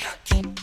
I keep